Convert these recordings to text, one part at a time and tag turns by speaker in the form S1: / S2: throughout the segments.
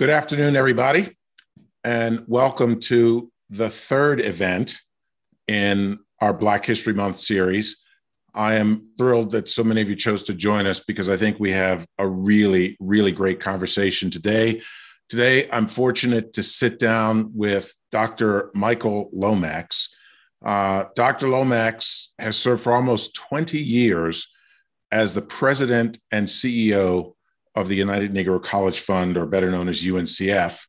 S1: Good afternoon, everybody, and welcome to the third event in our Black History Month series. I am thrilled that so many of you chose to join us because I think we have a really, really great conversation today. Today, I'm fortunate to sit down with Dr. Michael Lomax. Uh, Dr. Lomax has served for almost 20 years as the president and CEO of the United Negro College Fund, or better known as UNCF.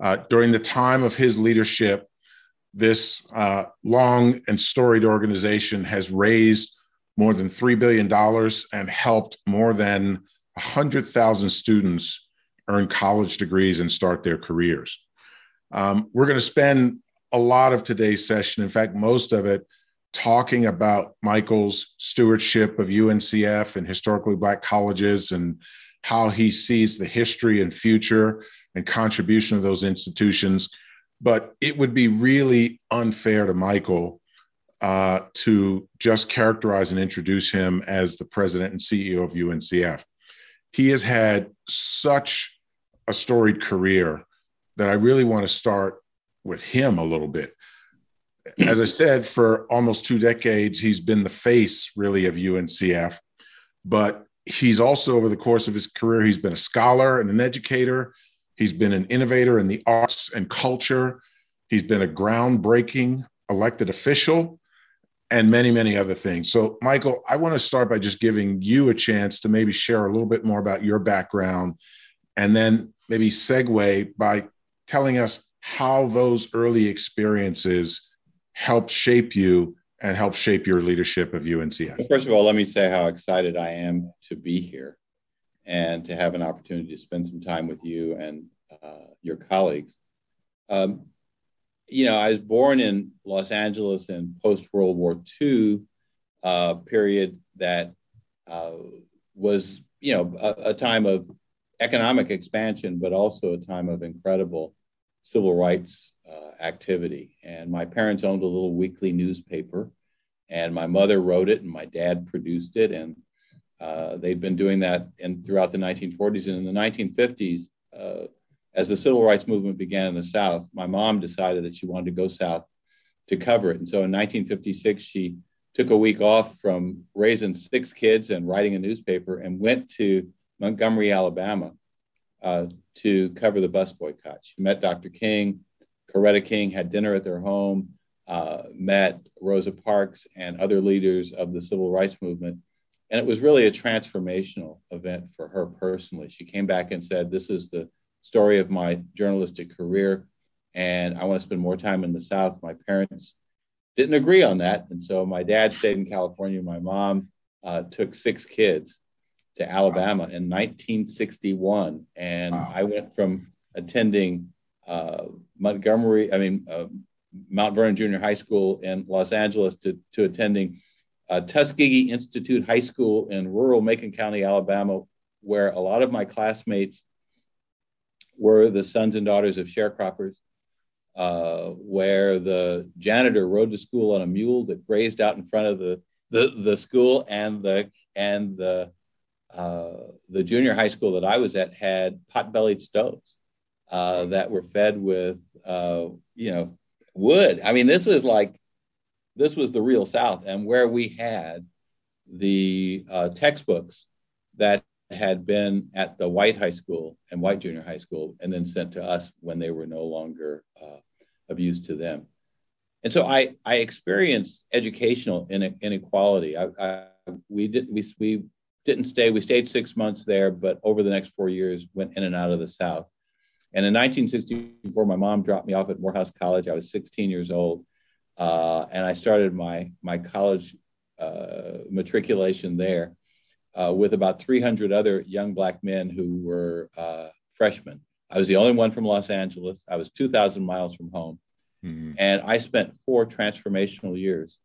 S1: Uh, during the time of his leadership, this uh, long and storied organization has raised more than $3 billion and helped more than 100,000 students earn college degrees and start their careers. Um, we're going to spend a lot of today's session, in fact, most of it, talking about Michael's stewardship of UNCF and historically Black colleges and how he sees the history and future and contribution of those institutions. But it would be really unfair to Michael uh, to just characterize and introduce him as the president and CEO of UNCF. He has had such a storied career that I really want to start with him a little bit. As I said, for almost two decades, he's been the face really of UNCF, but he's also, over the course of his career, he's been a scholar and an educator. He's been an innovator in the arts and culture. He's been a groundbreaking elected official and many, many other things. So, Michael, I want to start by just giving you a chance to maybe share a little bit more about your background and then maybe segue by telling us how those early experiences helped shape you and help shape your leadership of UNCF?
S2: First of all, let me say how excited I am to be here and to have an opportunity to spend some time with you and uh, your colleagues. Um, you know, I was born in Los Angeles in post World War II uh, period that uh, was, you know, a, a time of economic expansion, but also a time of incredible civil rights uh, activity. And my parents owned a little weekly newspaper, and my mother wrote it, and my dad produced it. And uh, they'd been doing that in, throughout the 1940s. And in the 1950s, uh, as the civil rights movement began in the South, my mom decided that she wanted to go south to cover it. And so in 1956, she took a week off from raising six kids and writing a newspaper and went to Montgomery, Alabama, uh, to cover the bus boycott. She met Dr. King, Coretta King, had dinner at their home, uh, met Rosa Parks and other leaders of the civil rights movement. And it was really a transformational event for her personally. She came back and said, This is the story of my journalistic career, and I want to spend more time in the South. My parents didn't agree on that. And so my dad stayed in California. My mom uh, took six kids to Alabama wow. in 1961. And wow. I went from attending uh, Montgomery, I mean, uh, Mount Vernon Junior High School in Los Angeles to, to attending uh, Tuskegee Institute High School in rural Macon County, Alabama, where a lot of my classmates were the sons and daughters of sharecroppers, uh, where the janitor rode to school on a mule that grazed out in front of the, the, the school and the, and the uh, the junior high school that I was at had pot-bellied stoves uh, that were fed with, uh, you know, wood. I mean, this was like, this was the real South, and where we had the uh, textbooks that had been at the white high school and white junior high school, and then sent to us when they were no longer uh, of use to them. And so I, I experienced educational inequality. I, I, we did we, we didn't stay. We stayed six months there, but over the next four years, went in and out of the South. And in 1964, my mom dropped me off at Morehouse College. I was 16 years old, uh, and I started my my college uh, matriculation there uh, with about 300 other young black men who were uh, freshmen. I was the only one from Los Angeles. I was 2,000 miles from home, mm-hmm. and I spent four transformational years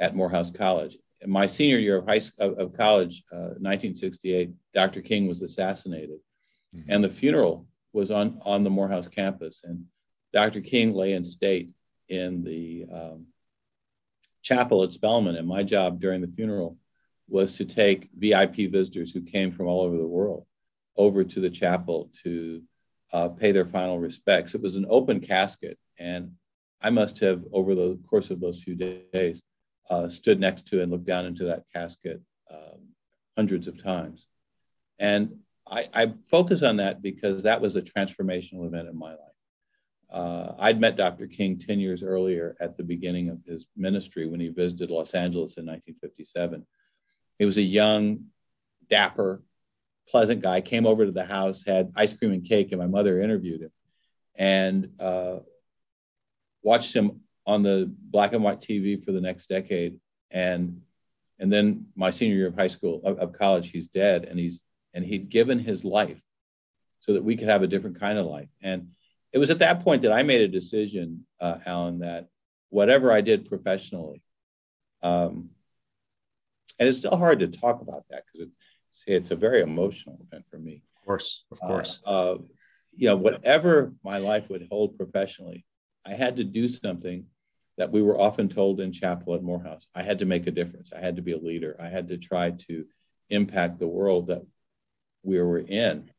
S2: at Morehouse College in my senior year of high of, of college, uh, 1968, Dr. King was assassinated, mm-hmm. and the funeral was on on the Morehouse campus, and Dr. King lay in state in the um, chapel at Spelman, and my job during the funeral was to take VIP visitors who came from all over the world over to the chapel to uh, pay their final respects. It was an open casket, and I must have, over the course of those few days, uh, stood next to and looked down into that casket um, hundreds of times. And I, I, focus on that because that was a transformational event in my life. Uh, I'd met Dr. King 10 years earlier at the beginning of his ministry when he visited Los Angeles in 1957. He was a young, dapper, pleasant guy, came over to the house, had ice cream and cake, and my mother interviewed him and uh, watched him on the black and white TV for the next decade. And and then my senior year of high school of, of college, he's dead, and he's and he'd given his life so that we could have a different kind of life. And it was at that point that I made a decision, uh, Alan, that whatever I did professionally, um, and it's still hard to talk about that because it's it's a very emotional event for me.
S1: Of course, of course. Uh,
S2: uh, you know, whatever my life would hold professionally, I had to do something that we were often told in chapel at Morehouse. I had to make a difference. I had to be a leader. I had to try to impact the world that we were in.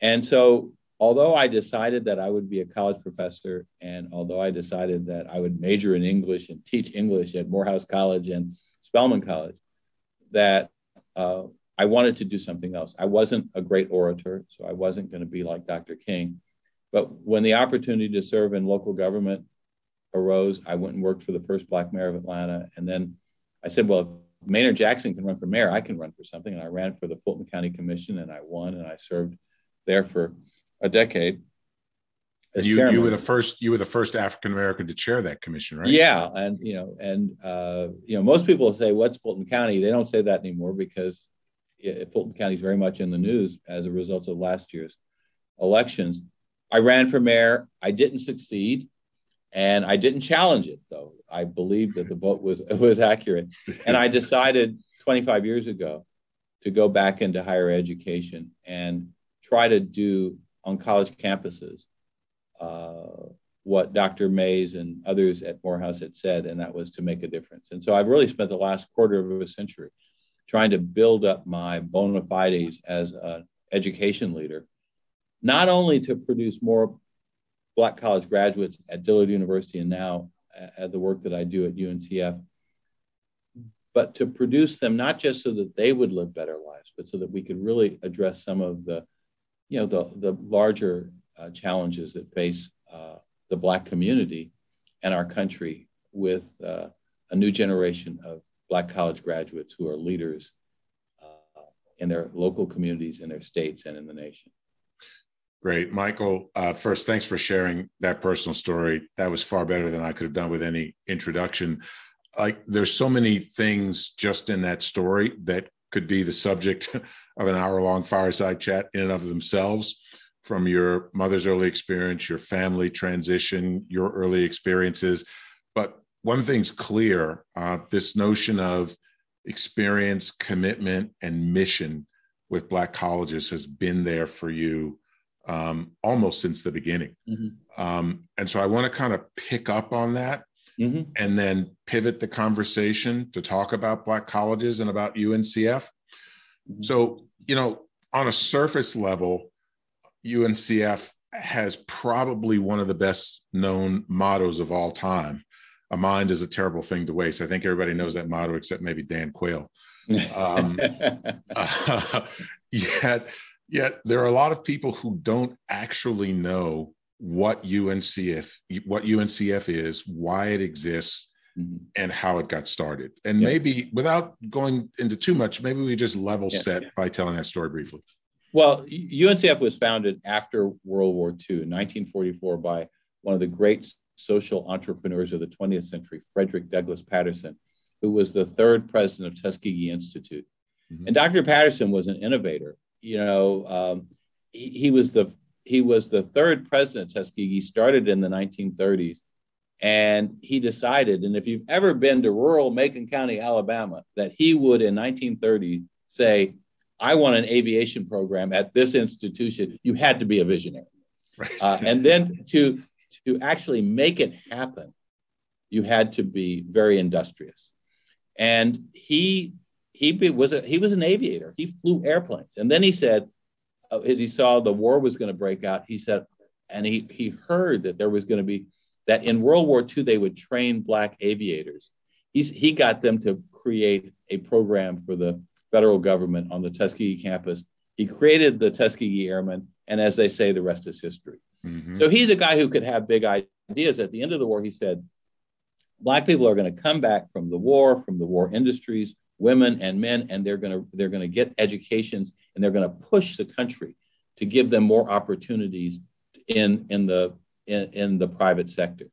S2: And so, although I decided that I would be a college professor, and although I decided that I would major in English and teach English at Morehouse College and Spelman College, that uh, I wanted to do something else. I wasn't a great orator, so I wasn't going to be like Dr. King. But when the opportunity to serve in local government arose, I went and worked for the first Black mayor of Atlanta. And then I said, well, if Maynard Jackson can run for mayor, I can run for something. And I ran for the Fulton County Commission and I won and I served there for a decade.
S1: You, you were the first you were the first African American to chair that commission, right?
S2: Yeah, and you know, and uh, you know, most people say what's Fulton County. They don't say that anymore because Fulton County is very much in the news as a result of last year's elections. I ran for mayor. I didn't succeed, and I didn't challenge it though. I believed that the vote was was accurate, and I decided 25 years ago to go back into higher education and try to do on college campuses uh, what Dr. Mays and others at Morehouse had said, and that was to make a difference. And so I've really spent the last quarter of a century trying to build up my bona fides as an education leader not only to produce more Black college graduates at Dillard University and now at the work that I do at UNCF, but to produce them not just so that they would live better lives, but so that we could really address some of the, you know, the, the larger uh, challenges that face uh, the Black community and our country with uh, a new generation of Black college graduates who are leaders uh, in their local communities, in their states, and in the nation.
S1: Great. Michael, uh, first, thanks for sharing that personal story. That was far better than I could have done with any introduction. Like, there's so many things just in that story that could be the subject of an hour long fireside chat in and of themselves from your mother's early experience, your family transition, your early experiences. But one thing's clear uh, this notion of experience, commitment, and mission with Black colleges has been there for you um, almost since the beginning. Mm-hmm. Um, and so I want to kind of pick up on that mm-hmm. and then pivot the conversation to talk about Black colleges and about UNCF. Mm-hmm. So, you know, on a surface level, UNCF has probably one of the best known mottos of all time. A mind is a terrible thing to waste. I think everybody knows that motto except maybe Dan Quayle. Um, uh, yet, Yet there are a lot of people who don't actually know what UNCF what UNCF is, why it exists, mm-hmm. and how it got started. And yeah. maybe without going into too much, maybe we just level yeah. set by telling that story briefly.
S2: Well, UNCF was founded after World War II in 1944 by one of the great social entrepreneurs of the 20th century, Frederick Douglass Patterson, who was the third president of Tuskegee Institute. Mm-hmm. And Dr. Patterson was an innovator you know, um, he, he, was the he was the third president of Tuskegee. Started in the 1930s, and he decided. And if you've ever been to rural Macon County, Alabama, that he would in 1930 say, "I want an aviation program at this institution." You had to be a visionary, right. uh, and then to to actually make it happen, you had to be very industrious. And he he was a, he was an aviator. He flew airplanes, and then he said, uh, as he saw the war was going to break out, he said, and he he heard that there was going to be that in World War II they would train black aviators. He's, he got them to create a program for the federal government on the Tuskegee campus. He created the Tuskegee Airmen, and as they say, the rest is history. Mm-hmm. So he's a guy who could have big ideas. At the end of the war, he said, Black people are going to come back from the war, from the war industries, women and men, and they're going to they're going to get educations, and they're going to push the country to give them more opportunities in in the in, in the private sector.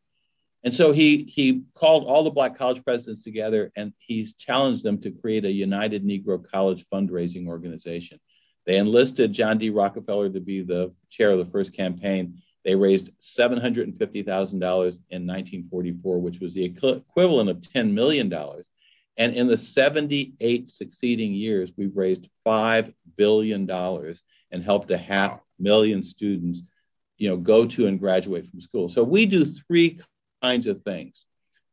S2: And so he he called all the black college presidents together and he's challenged them to create a United Negro College fundraising organization. They enlisted John D. Rockefeller to be the chair of the first campaign. They raised $750,000 in 1944, which was the equivalent of $10 million. And in the 78 succeeding years, we've raised $5 billion and helped a half million students you know, go to and graduate from school. So we do three kinds of things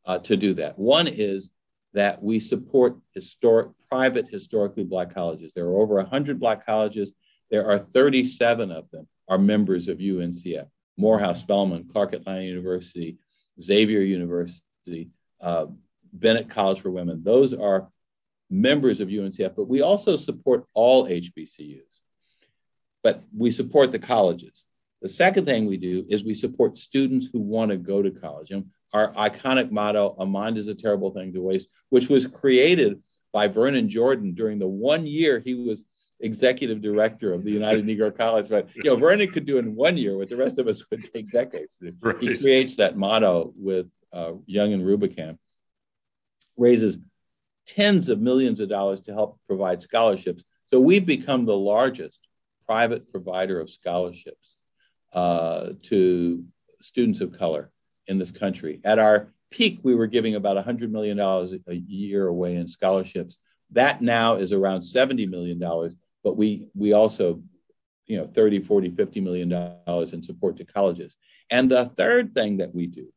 S2: uh, to do that. One is that we support historic, private, historically black colleges. There are over 100 black colleges. There are 37 of them are members of UNCF. Morehouse, Spelman, Clark Atlanta University, Xavier University, uh, Bennett College for Women. Those are members of UNCF, but we also support all HBCUs. But we support the colleges. The second thing we do is we support students who want to go to college. And our iconic motto, a mind is a terrible thing to waste, which was created by Vernon Jordan during the one year he was executive director of the United Negro College. But you know, Vernon could do in one year what the rest of us would take decades. Right. He creates that motto with uh, Young and Rubicam, raises tens of millions of dollars to help provide scholarships. So we've become the largest private provider of scholarships uh, to students of color in this country. At our peak, we were giving about $100 million a year away in scholarships. That now is around $70 million, but we, we also, you know, 30, 40, 50 million dollars in support to colleges. And the third thing that we do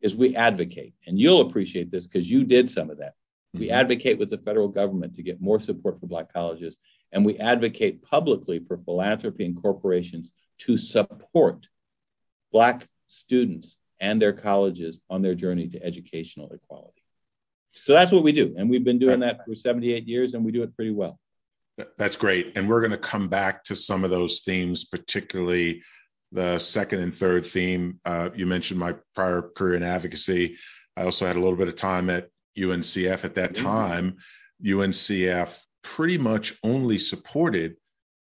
S2: is we advocate, and you'll appreciate this because you did some of that. Mm-hmm. We advocate with the federal government to get more support for Black colleges, and we advocate publicly for philanthropy and corporations to support Black students and their colleges on their journey to educational equality. So that's what we do. And we've been doing that for 78 years and we do it pretty well.
S1: That's great. And we're going to come back to some of those themes, particularly the second and third theme. Uh, you mentioned my prior career in advocacy. I also had a little bit of time at UNCF at that time. UNCF pretty much only supported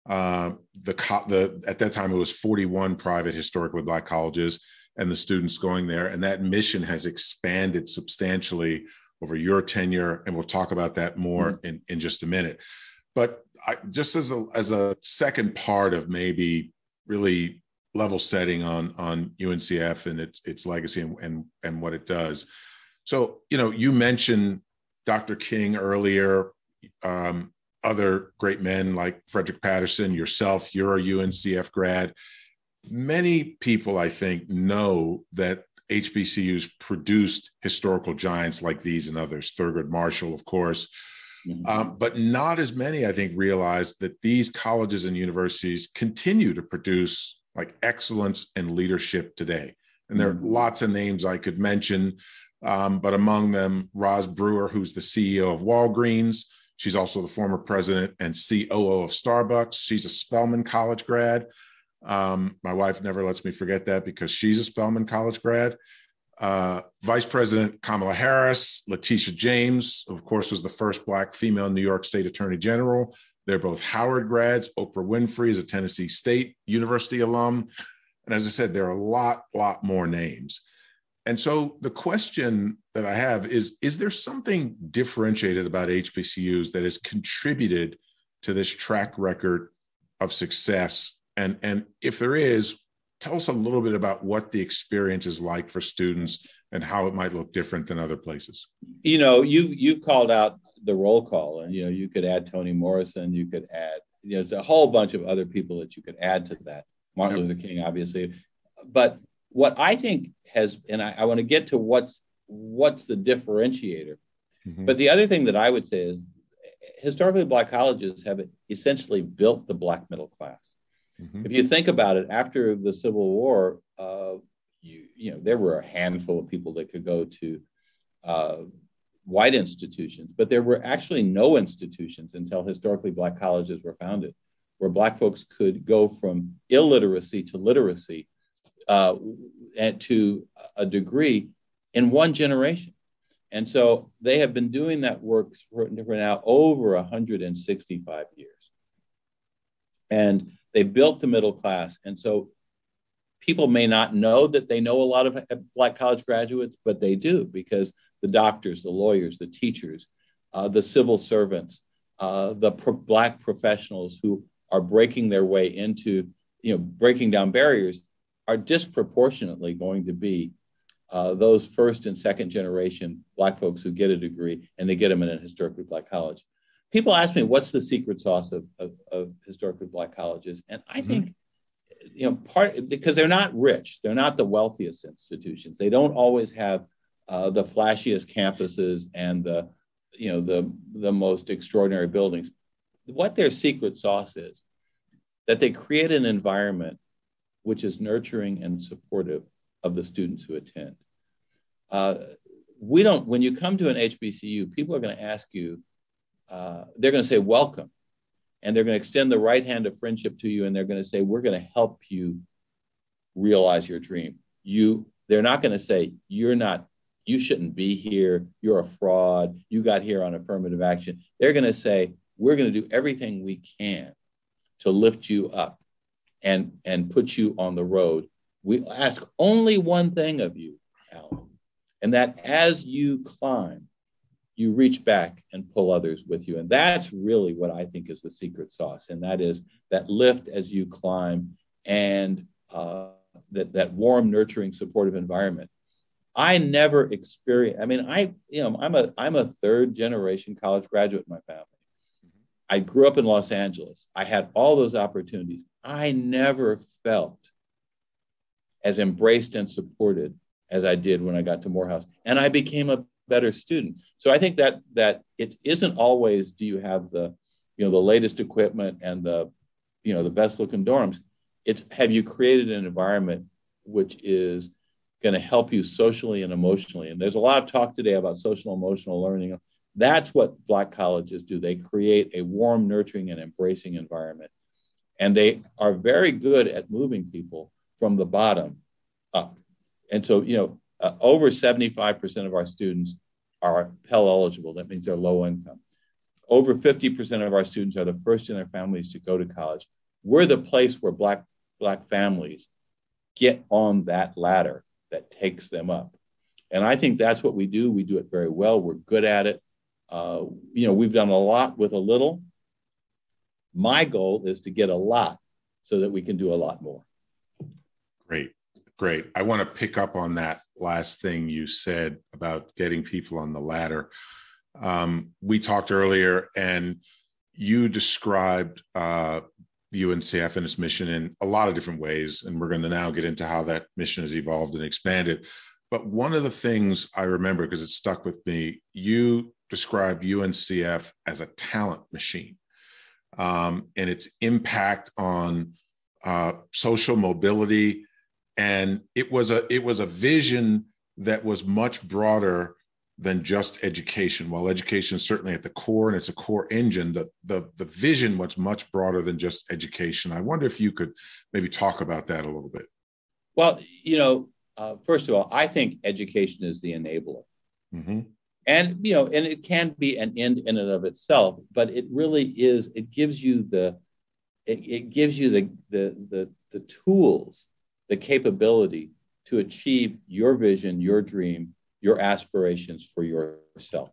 S1: uh, the, the at that time it was 41 private historically black colleges and the students going there and that mission has expanded substantially over your tenure and we'll talk about that more mm-hmm. in, in just a minute but I, just as a as a second part of maybe really level setting on on UNCF and its its legacy and and, and what it does so you know you mentioned Dr. King earlier um, other great men like Frederick Patterson, yourself, you're a UNCF grad. Many people, I think, know that HBCUs produced historical giants like these and others, Thurgood Marshall, of course. Mm-hmm. Um, but not as many, I think, realize that these colleges and universities continue to produce like excellence and leadership today. And there are mm-hmm. lots of names I could mention, um, but among them, Roz Brewer, who's the CEO of Walgreens, She's also the former president and COO of Starbucks. She's a Spelman College grad. Um, my wife never lets me forget that because she's a Spelman College grad. Uh, Vice President Kamala Harris, Letitia James, of course, was the first Black female New York State Attorney General. They're both Howard grads. Oprah Winfrey is a Tennessee State University alum. And as I said, there are a lot, lot more names. And so the question that I have is Is there something differentiated about HBCUs that has contributed to this track record of success? And, and if there is, tell us a little bit about what the experience is like for students and how it might look different than other places.
S2: You know, you you called out the roll call, and you know, you could add Toni Morrison, you could add, you know, there's a whole bunch of other people that you could add to that. Martin yep. Luther King, obviously. But what I think has, and I, I want to get to what's what's the differentiator. Mm-hmm. But the other thing that I would say is historically black colleges have essentially built the black middle class. Mm-hmm. If you think about it, after the Civil War, uh, you, you know, there were a handful of people that could go to uh, white institutions, but there were actually no institutions until historically black colleges were founded, where black folks could go from illiteracy to literacy uh, and to a degree in one generation. And so they have been doing that work for, for now over 165 years. And they built the middle class. And so people may not know that they know a lot of Black college graduates, but they do because the doctors, the lawyers, the teachers, uh, the civil servants, uh, the pro- Black professionals who are breaking their way into, you know, breaking down barriers are disproportionately going to be uh, those first and second generation Black folks who get a degree and they get them in a historically Black college. People ask me, what's the secret sauce of, of, of historically Black colleges? And I mm-hmm. think, you know, part because they're not rich, they're not the wealthiest institutions. They don't always have uh, the flashiest campuses and the, you know, the, the most extraordinary buildings. What their secret sauce is that they create an environment which is nurturing and supportive of the students who attend. Uh, we don't, when you come to an HBCU, people are going to ask you, uh, they're going to say, welcome. And they're going to extend the right hand of friendship to you. And they're going to say, we're going to help you realize your dream. You, they're not going to say, you're not, you shouldn't be here. You're a fraud. You got here on affirmative action. They're going to say, we're going to do everything we can to lift you up and, and put you on the road. We ask only one thing of you, Alan, and that as you climb, you reach back and pull others with you. And that's really what I think is the secret sauce. And that is that lift as you climb and uh, that, that warm, nurturing, supportive environment. I never experienced, I mean, I, you know, I'm a, I'm a third generation college graduate in my family. I grew up in Los Angeles. I had all those opportunities. I never felt as embraced and supported as I did when I got to Morehouse. And I became a better student. So I think that that it isn't always do you have the you know the latest equipment and the you know the best looking dorms. It's have you created an environment which is going to help you socially and emotionally. And there's a lot of talk today about social emotional learning. That's what Black colleges do. They create a warm, nurturing, and embracing environment. And they are very good at moving people from the bottom up. And so, you know, uh, over 75% of our students are Pell eligible. That means they're low income. Over 50% of our students are the first in their families to go to college. We're the place where Black, Black families get on that ladder that takes them up. And I think that's what we do. We do it very well. We're good at it. Uh, you know, we've done a lot with a little. My goal is to get a lot so that we can do a lot more.
S1: Great. Great. I want to pick up on that last thing you said about getting people on the ladder. Um, we talked earlier, and you described uh, UNCF and its mission in a lot of different ways, and we're going to now get into how that mission has evolved and expanded. But one of the things I remember because it stuck with me, you described UNCF as a talent machine um, and its impact on uh, social mobility and it was a it was a vision that was much broader than just education. While education is certainly at the core and it's a core engine the the, the vision was much broader than just education. I wonder if you could maybe talk about that a little bit.
S2: Well you know uh, first of all i think education is the enabler. Mm-hmm. and you know and it can be an end in and of itself but it really is it gives you the it, it gives you the the the, the tools the capability to achieve your vision, your dream, your aspirations for yourself.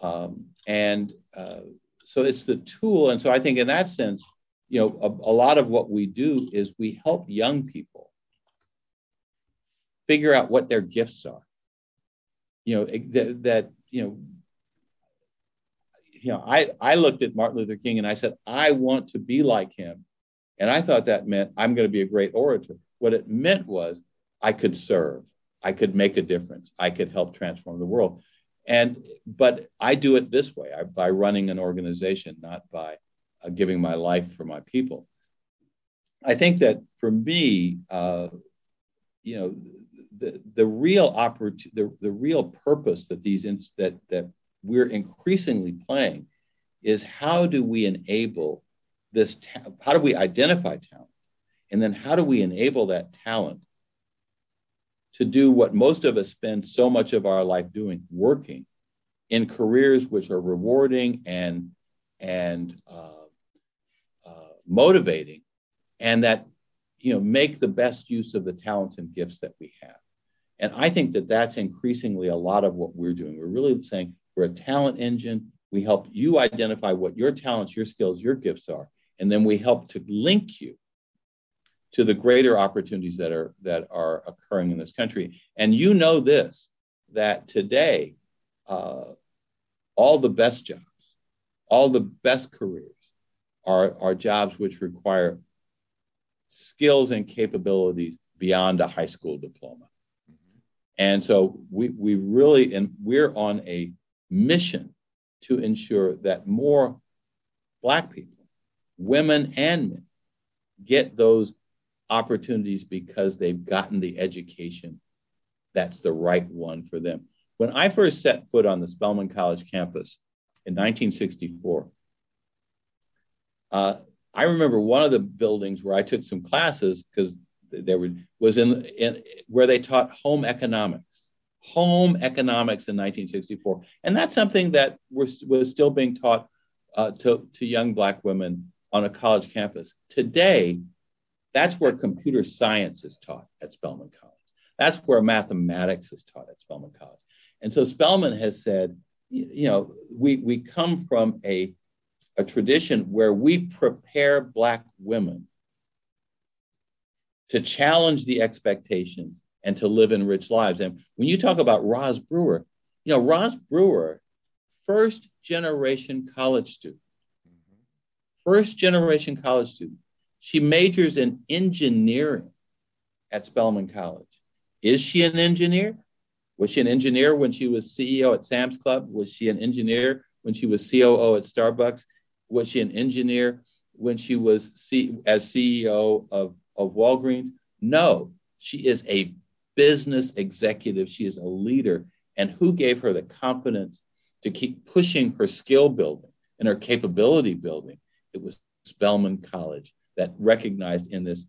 S2: Um, and uh, so it's the tool. And so I think in that sense, you know, a, a lot of what we do is we help young people figure out what their gifts are. You know, that, that you know, you know, I, I looked at Martin Luther King and I said, I want to be like him. And I thought that meant I'm going to be a great orator. What it meant was I could serve, I could make a difference, I could help transform the world. And but I do it this way I, by running an organization, not by uh, giving my life for my people. I think that for me, uh, you know, the, the real opportunity, the, the real purpose that these ins- that that we're increasingly playing is how do we enable this? Ta- how do we identify talent, and then how do we enable that talent to do what most of us spend so much of our life doing, working in careers which are rewarding and and uh, uh, motivating, and that you know make the best use of the talents and gifts that we have. And I think that that's increasingly a lot of what we're doing. We're really saying we're a talent engine. We help you identify what your talents, your skills, your gifts are, and then we help to link you to the greater opportunities that are that are occurring in this country. And you know this that today, uh, all the best jobs, all the best careers are, are jobs which require skills and capabilities beyond a high school diploma. Mm-hmm. And so we, we really, and we're on a mission to ensure that more Black people, women and men, get those opportunities because they've gotten the education that's the right one for them. When I first set foot on the Spelman College campus in 1964, uh, I remember one of the buildings where I took some classes because there were, was in, in where they taught home economics, home economics in 1964, and that's something that was was still being taught uh, to to young Black women on a college campus. Today, that's where computer science is taught at Spelman College. That's where mathematics is taught at Spelman College. And so Spelman has said, you know, we, we come from a, a tradition where we prepare Black women to challenge the expectations and to live in rich lives. And when you talk about Roz Brewer, you know, Roz Brewer, first generation college student, mm-hmm. first generation college student, she majors in engineering at Spelman College. Is she an engineer? Was she an engineer when she was CEO at Sam's Club? Was she an engineer when she was COO at Starbucks? Was she an engineer when she was C- as CEO of, of Walgreens? No, she is a business executive. She is a leader. And who gave her the confidence to keep pushing her skill building and her capability building? It was Spelman College that recognized in this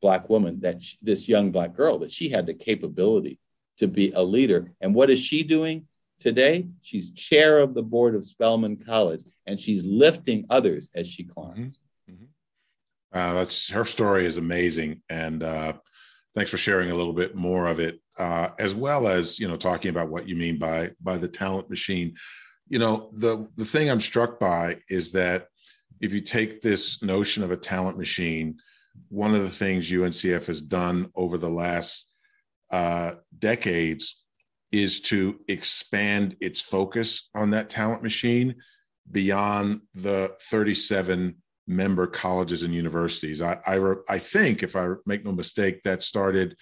S2: Black woman, that she, this young Black girl, that she had the capability to be a leader. And what is she doing today? She's chair of the board of Spelman College, and she's lifting others as she climbs. Mm-hmm.
S1: Uh, that's her story is amazing, and uh, thanks for sharing a little bit more of it, uh, as well as you know talking about what you mean by by the talent machine. You know, the the thing I'm struck by is that if you take this notion of a talent machine, one of the things UNCF has done over the last uh, decades is to expand its focus on that talent machine beyond the 37 member colleges and universities. I, I, I think, if I make no mistake, that started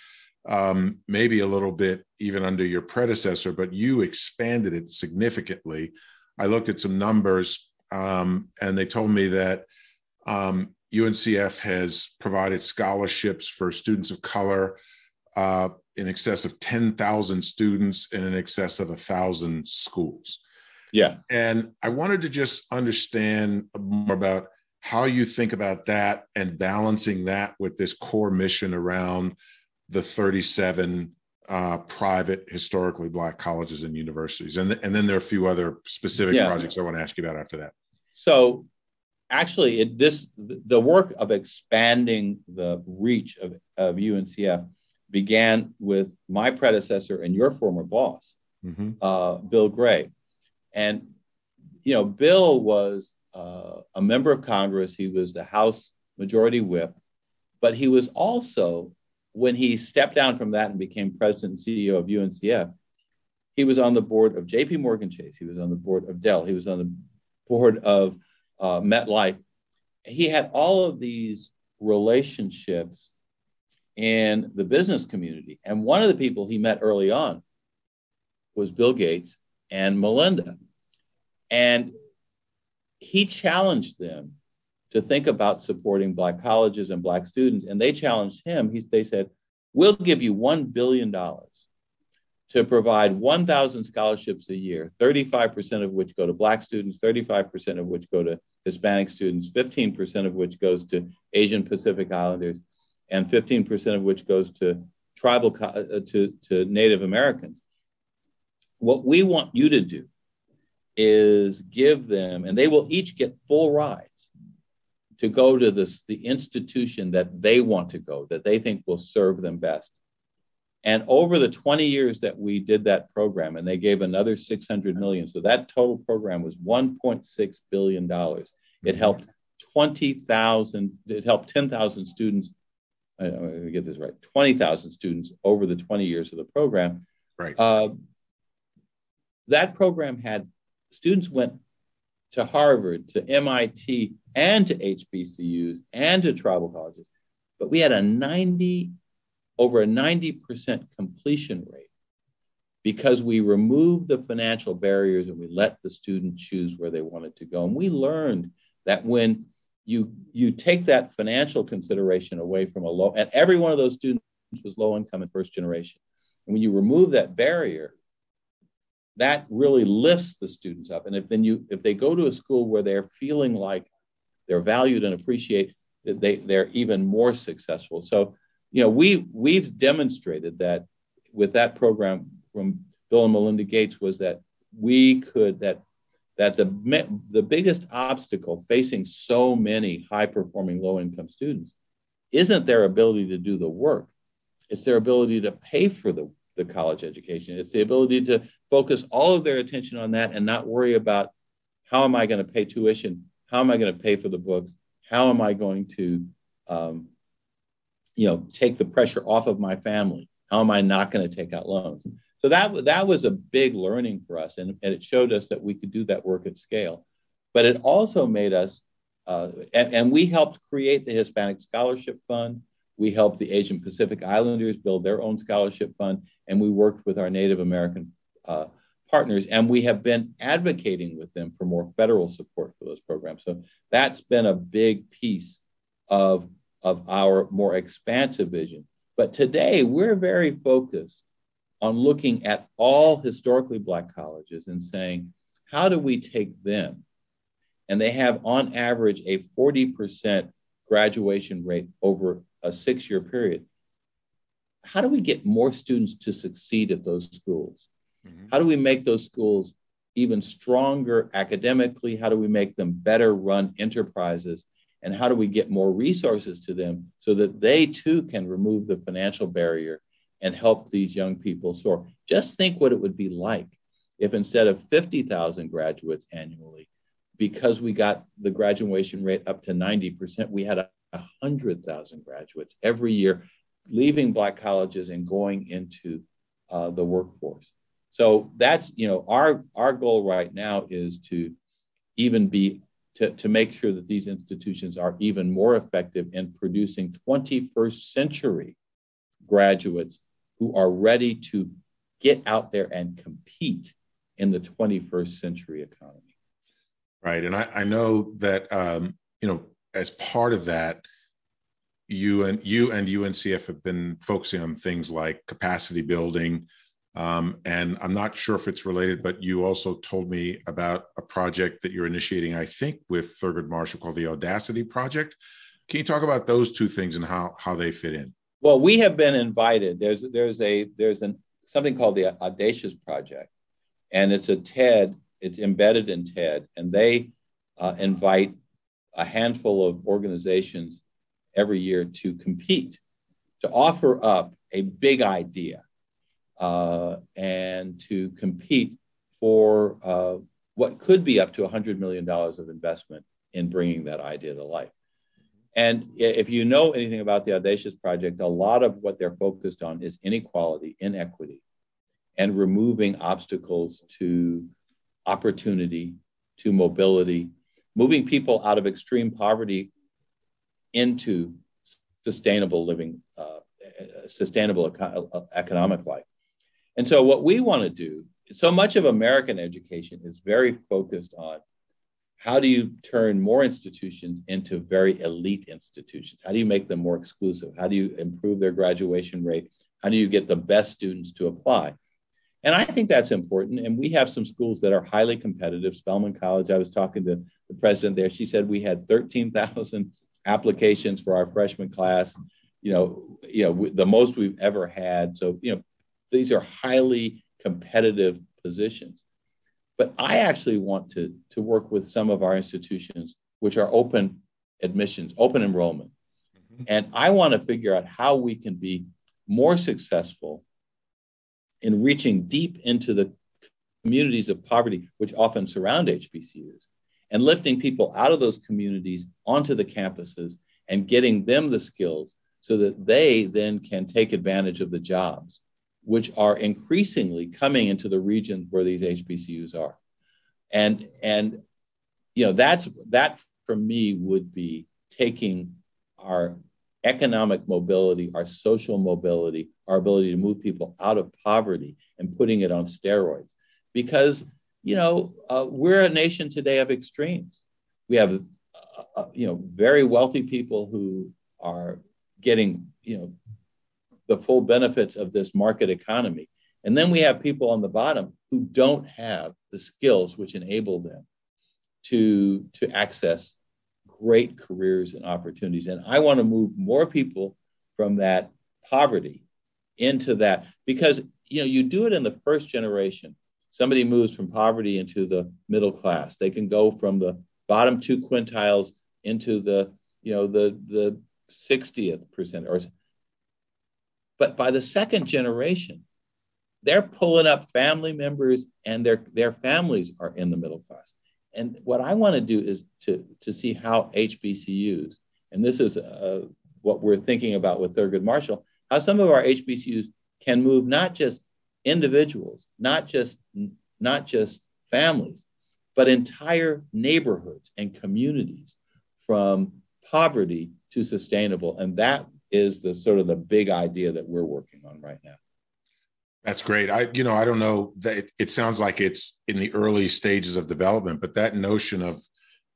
S1: um, maybe a little bit even under your predecessor, but you expanded it significantly. I looked at some numbers um, and they told me that um, UNCF has provided scholarships for students of color uh, in excess of 10,000 students and in an excess of a thousand schools.
S2: Yeah.
S1: And I wanted to just understand more about how you think about that and balancing that with this core mission around the 37 uh, private historically black colleges and universities and, and then there are a few other specific yeah. projects i want to ask you about after that
S2: so actually it, this the work of expanding the reach of, of uncf began with my predecessor and your former boss, mm-hmm. uh, Bill Gray. And, you know, Bill was uh, a member of Congress, he was the House Majority Whip, but he was also, when he stepped down from that and became president and CEO of UNCF, he was on the board of JP Morgan Chase, he was on the board of Dell, he was on the board of uh, MetLife. He had all of these relationships in the business community. And one of the people he met early on was Bill Gates and Melinda. And he challenged them to think about supporting Black colleges and Black students. And they challenged him. He, they said, We'll give you $1 billion to provide 1,000 scholarships a year, 35% of which go to Black students, 35% of which go to Hispanic students, 15% of which goes to Asian Pacific Islanders, and 15% of which goes to tribal uh, to, to Native Americans. What we want you to do is give them, and they will each get full rides to go to this, the institution that they want to go, that they think will serve them best. And over the 20 years that we did that program, and they gave another 600 million. So that total program was 1.6 billion dollars. It mm-hmm. helped 20,000, it helped 10,000 students. I, I get this right, 20,000 students over the 20 years of the program.
S1: Right. Uh,
S2: that program had students went to Harvard, to MIT, and to HBCUs and to tribal colleges, but we had a 90 over a 90% completion rate because we removed the financial barriers and we let the student choose where they wanted to go. And we learned that when you you take that financial consideration away from a low, and every one of those students was low income and first generation. And when you remove that barrier, that really lifts the students up. And if then you if they go to a school where they're feeling like they're valued and appreciate, they they're even more successful. So you know, we we've demonstrated that with that program from Bill and Melinda Gates was that we could that that the the biggest obstacle facing so many high performing low income students isn't their ability to do the work it's their ability to pay for the, the college education it's the ability to focus all of their attention on that and not worry about how am i going to pay tuition how am i going to pay for the books how am i going to um, you know, take the pressure off of my family? How am I not going to take out loans? So that, that was a big learning for us. And, and it showed us that we could do that work at scale. But it also made us, uh, and, and we helped create the Hispanic Scholarship Fund. We helped the Asian Pacific Islanders build their own scholarship fund. And we worked with our Native American uh, partners. And we have been advocating with them for more federal support for those programs. So that's been a big piece of of our more expansive vision. But today, we're very focused on looking at all historically Black colleges and saying, how do we take them? And they have, on average, a 40% graduation rate over a six year period. How do we get more students to succeed at those schools? Mm-hmm. How do we make those schools even stronger academically? How do we make them better run enterprises? and how do we get more resources to them so that they too can remove the financial barrier and help these young people soar just think what it would be like if instead of 50,000 graduates annually because we got the graduation rate up to 90% we had 100,000 graduates every year leaving black colleges and going into uh, the workforce so that's you know our our goal right now is to even be to, to make sure that these institutions are even more effective in producing 21st century graduates who are ready to get out there and compete in the 21st century economy.
S1: Right. And I, I know that, um, you know, as part of that, you and you and UNCF have been focusing on things like capacity building, um, and I'm not sure if it's related, but you also told me about a project that you're initiating, I think, with Thurgood Marshall called the Audacity Project. Can you talk about those two things and how how they fit in?
S2: Well, we have been invited. There's there's a there's an something called the Audacious Project, and it's a TED. It's embedded in TED, and they uh, invite a handful of organizations every year to compete, to offer up a big idea uh, and to compete for uh, what could be up to $100 million of investment in bringing that idea to life. And if you know anything about the Audacious Project, a lot of what they're focused on is inequality, inequity, and removing obstacles to opportunity, to mobility, moving people out of extreme poverty into sustainable living, uh, sustainable eco- economic life. And so, what we want to do, so much of American education is very focused on how do you turn more institutions into very elite institutions? How do you make them more exclusive? How do you improve their graduation rate? How do you get the best students to apply? And I think that's important. And we have some schools that are highly competitive. Spelman College, I was talking to the president there. She said we had 13,000 applications for our freshman class. You know, you know, the most we've ever had. So, you know, these are highly competitive positions. But I actually want to, to work with some of our institutions, which are open admissions, open enrollment. Mm-hmm. And I want to figure out how we can be more successful in reaching deep into the communities of poverty, which often surround HBCUs, and lifting people out of those communities onto the campuses and getting them the skills so that they then can take advantage of the jobs, which are increasingly coming into the regions where these HBCUs are. And, and you know, that's that for me would be taking our economic mobility, our social mobility, our ability to move people out of poverty and putting it on steroids. Because, you know, uh, we're a nation today of extremes. We have, uh, uh, you know, very wealthy people who are getting, you know, the full benefits of this market economy. And then we have people on the bottom who don't have the skills which enable them to, to access great careers and opportunities. And I want to move more people from that poverty into that because you know you do it in the first generation. Somebody moves from poverty into the middle class. They can go from the bottom two quintiles into the you know the the 60th percent or but by the second generation they're pulling up family members and their their families are in the middle class and what I want to do is to, to see how HBCUs, and this is uh, what we're thinking about with Thurgood Marshall, how some of our HBCUs can move not just individuals, not just not just families, but entire neighborhoods and communities from poverty to sustainable. And that is the sort of the big idea that we're working on right now.
S1: That's great. I, you know, I don't know that it, it, sounds like it's in the early stages of development, but that notion of,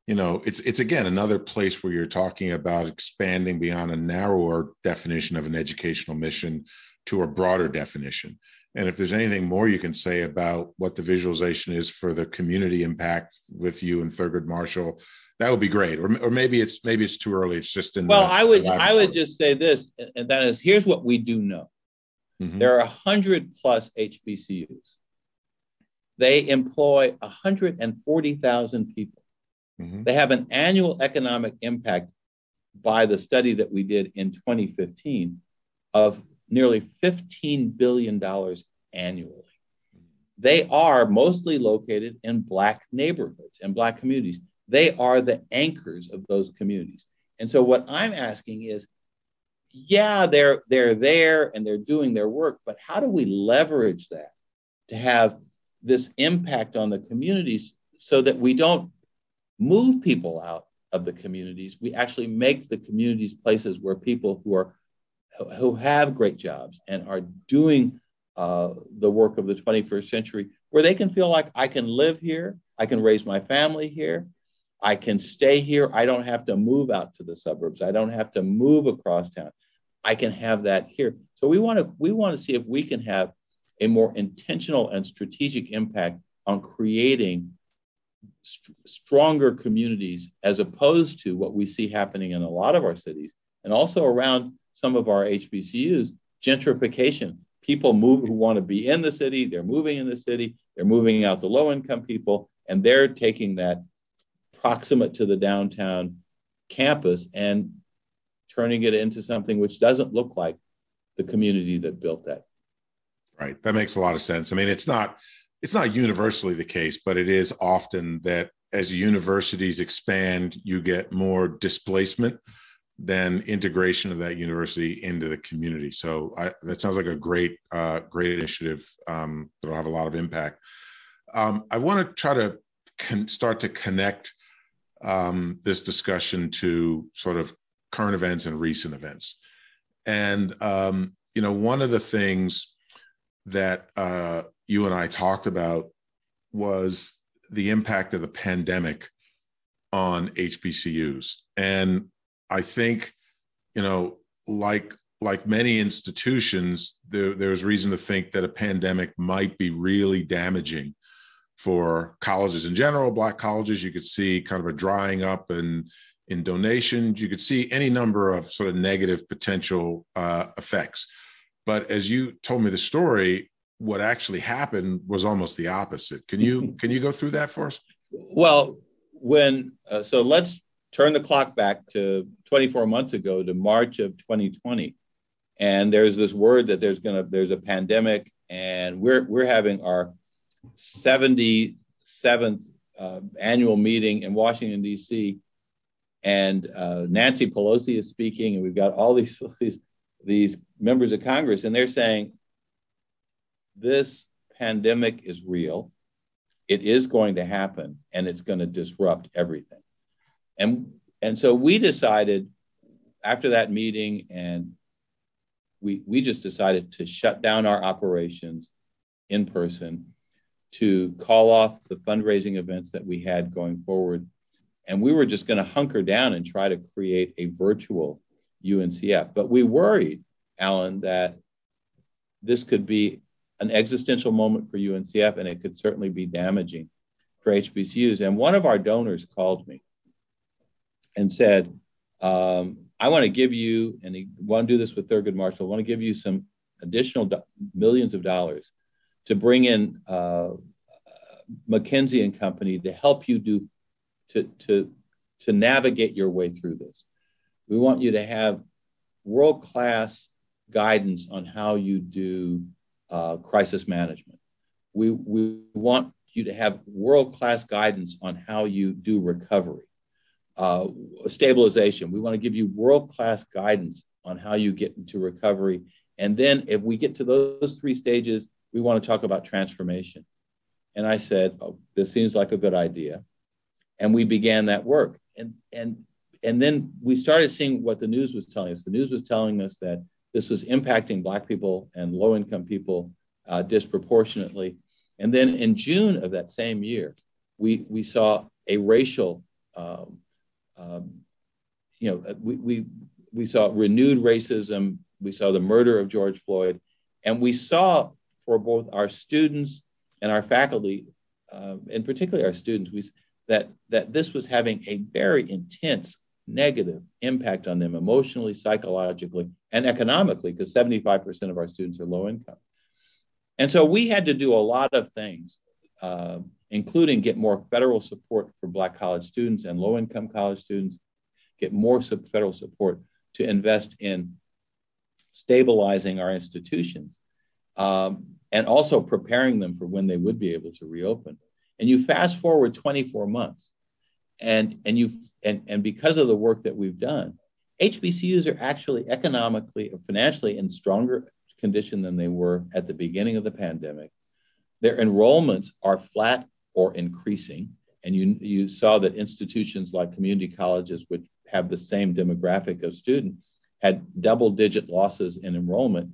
S1: you know, it's it's again another place where you're talking about expanding beyond a narrower definition of an educational mission to a broader definition. And if there's anything more you can say about what the visualization is for the community impact with you and Thurgood Marshall, that would be great. Or, or maybe it's maybe it's too early. It's just in.
S2: Well, the, I would I would just say this, and that is here's what we do know Mm-hmm. There are 100 plus HBCUs. They employ 140,000 people. Mm-hmm. They have an annual economic impact by the study that we did in 2015 of nearly $15 billion annually. They are mostly located in Black neighborhoods and Black communities. They are the anchors of those communities. And so, what I'm asking is yeah, they're they're there and they're doing their work, but how do we leverage that to have this impact on the communities so that we don't move people out of the communities? We actually make the communities places where people who are who have great jobs and are doing uh, the work of the 21st century, where they can feel like I can live here, I can raise my family here, I can stay here. I don't have to move out to the suburbs. I don't have to move across town. I can have that here. So we want to we want to see if we can have a more intentional and strategic impact on creating st- stronger communities as opposed to what we see happening in a lot of our cities and also around some of our HBCUs gentrification people move who want to be in the city they're moving in the city they're moving out the low income people and they're taking that proximate to the downtown campus and turning it into something which doesn't look like the community that built that.
S1: Right. That makes a lot of sense. I mean, it's not it's not universally the case, but it is often that as universities expand, you get more displacement than integration of that university into the community. So I, that sounds like a great, uh, great initiative um, that'll have a lot of impact. Um, I want to try to con- start to connect um, this discussion to sort of current events and recent events. And um, you know, one of the things that uh, you and I talked about was the impact of the pandemic on HBCUs. And I think, you know, like like many institutions, there, there's reason to think that a pandemic might be really damaging for colleges in general, black colleges. You could see kind of a drying up in in donations. You could see any number of sort of negative potential uh, effects. But as you told me the story, what actually happened was almost the opposite. Can you can you go through that for us?
S2: Well, when uh, so let's turn the clock back to 24 months ago to March of 2020, and there's this word that there's gonna there's a pandemic, and we're we're having our 77th uh, annual meeting in Washington D.C. And uh, Nancy Pelosi is speaking, and we've got all these, these these members of Congress, and they're saying this pandemic is real. It is going to happen, and it's going to disrupt everything. And and so we decided after that meeting, and we we just decided to shut down our operations in person, to call off the fundraising events that we had going forward, and we were just going to hunker down and try to create a virtual UNCF. But we worried, Alan, that this could be an existential moment for UNCF, and it could certainly be damaging for HBCUs. And one of our donors called me and said, um, I want to give you, and he want to do this with Thurgood Marshall, I want to give you some additional do- millions of dollars to bring in uh, McKinsey and Company to help you do to, to, to navigate your way through this. We want you to have world class guidance on how you do uh, crisis management. We, we want you to have world class guidance on how you do recovery, uh, stabilization. We want to give you world class guidance on how you get into recovery. And then if we get to those three stages, we want to talk about transformation. And I said, oh, this seems like a good idea. And we began that work. And, and, and then we started seeing what the news was telling us. The news was telling us that this was impacting Black people and low income people uh, disproportionately. And then in June of that same year, we, we saw a racial, um, um, you know, we, we, we saw renewed racism. We saw the murder of George Floyd. And we saw for both our students and our faculty, uh, and particularly our students, we, that, that this was having a very intense negative impact on them emotionally, psychologically, and economically, because 75% of our students are low income. And so we had to do a lot of things, uh, including get more federal support for Black college students and low income college students, get more federal support to invest in stabilizing our institutions, um, and also preparing them for when they would be able to reopen. And you fast forward 24 months, and and you and and because of the work that we've done, HBCUs are actually economically financially in stronger condition than they were at the beginning of the pandemic. Their enrollments are flat or increasing. And you, you saw that institutions like community colleges, which have the same demographic of student, had double digit losses in enrollment.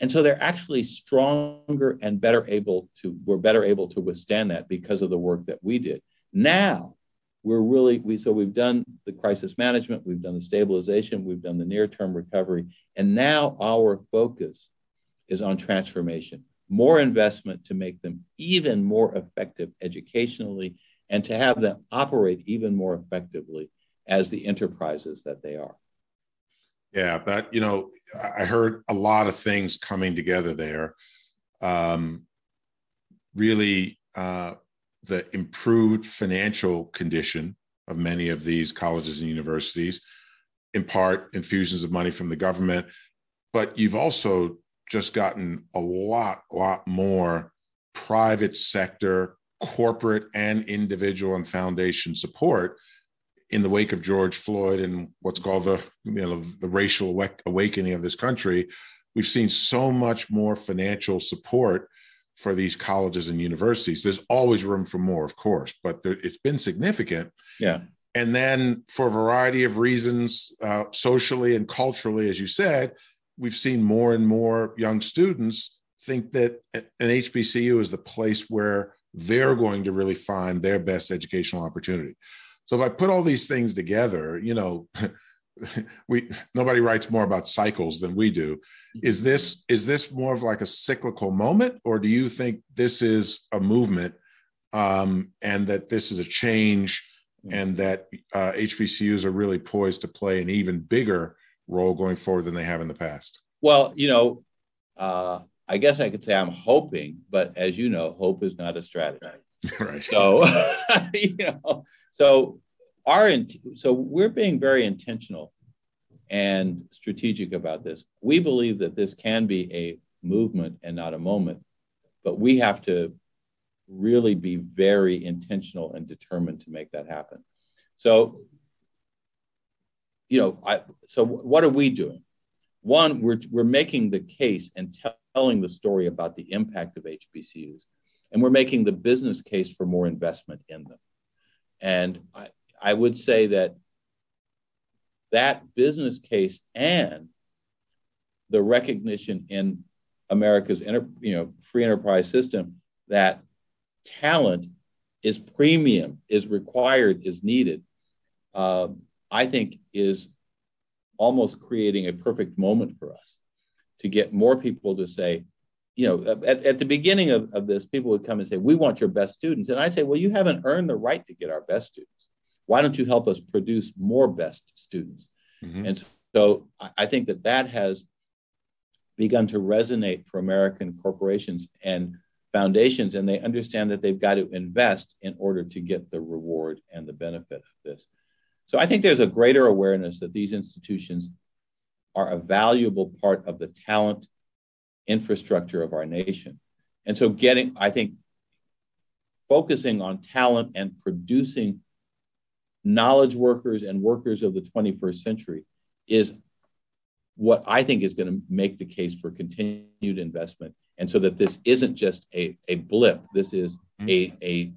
S2: And so they're actually stronger and better able to, we're better able to withstand that because of the work that we did. Now, we're really we so we've done the crisis management we've done the stabilization we've done the near term recovery and now our focus is on transformation more investment to make them even more effective educationally and to have them operate even more effectively as the enterprises that they are
S1: yeah but you know i heard a lot of things coming together there um, really uh, the improved financial condition of many of these colleges and universities, in part infusions of money from the government. But you've also just gotten a lot, lot more private sector, corporate and individual and foundation support in the wake of George Floyd and what's called the you know the racial awakening of this country. We've seen so much more financial support for these colleges and universities. There's always room for more, of course, but there, it's been significant.
S2: Yeah.
S1: And then, for a variety of reasons, uh, socially and culturally, as you said, we've seen more and more young students think that an HBCU is the place where they're going to really find their best educational opportunity. So if I put all these things together, you know, we nobody writes more about cycles than we do. Is this is this more of like a cyclical moment, or do you think this is a movement um, and that this is a change, and that uh, HBCUs are really poised to play an even bigger role going forward than they have in the past?
S2: Well, you know, uh, I guess I could say I'm hoping, but as you know, hope is not a strategy. right. So, you know, so our so we're being very intentional and strategic about this. We believe that this can be a movement and not a moment, but we have to really be very intentional and determined to make that happen. So, you know, I so what are we doing? One, we're we're making the case and telling the story about the impact of HBCUs, and we're making the business case for more investment in them. And I, I would say that that business case and the recognition in America's inter, you know free enterprise system that talent is premium, is required, is needed. Uh, I think is almost creating a perfect moment for us to get more people to say, you know, at, at the beginning of, of this, people would come and say, We want your best students. And I say, Well, you haven't earned the right to get our best students. Why don't you help us produce more best students? Mm-hmm. And so I think that that has begun to resonate for American corporations and foundations, and they understand that they've got to invest in order to get the reward and the benefit of this. So I think there's a greater awareness that these institutions are a valuable part of the talent infrastructure of our nation. And so getting, I think, focusing on talent and producing knowledge workers and workers of the 21st century is what I think is going to make the case for continued investment. And so that this isn't just a, a blip, this is mm-hmm. a, a